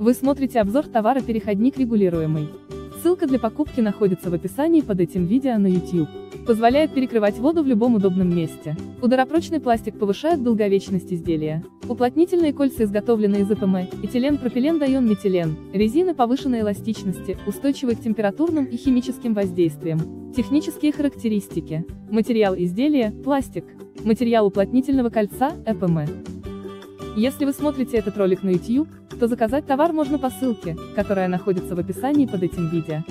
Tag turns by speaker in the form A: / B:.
A: Вы смотрите обзор товара «Переходник регулируемый». Ссылка для покупки находится в описании под этим видео на YouTube. Позволяет перекрывать воду в любом удобном месте. Ударопрочный пластик повышает долговечность изделия. Уплотнительные кольца изготовлены из ЭПМ, этилен, пропилен, дайон, метилен. Резины повышенной эластичности, устойчивы к температурным и химическим воздействиям. Технические характеристики. Материал изделия – пластик. Материал уплотнительного кольца – ЭПМ. Если вы смотрите этот ролик на YouTube, то заказать товар можно по ссылке, которая находится в описании под этим видео.